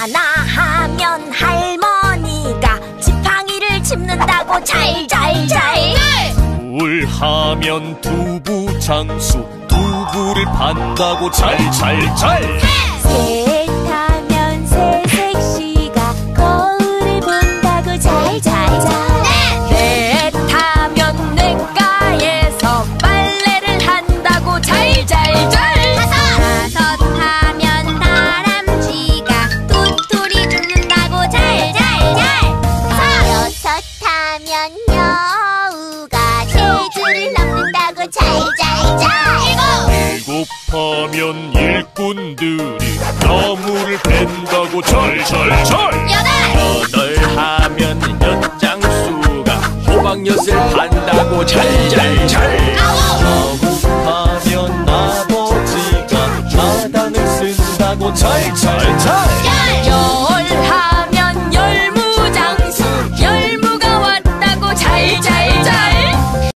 하나 하면 할머니가 지팡이를 짚는다고 잘잘잘. 둘 하면 두부 장수 두부를 판다고 잘잘잘. 셋 하면 일꾼들이 벤다고 잘잘잘 여덟! 여덟 하면 엿장수가 호박엿을 판다고 잘잘잘 아홉! 하면 아버지가 마당을 쓴다고 잘잘